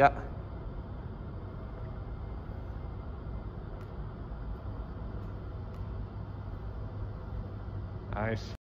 Yeah. Nice.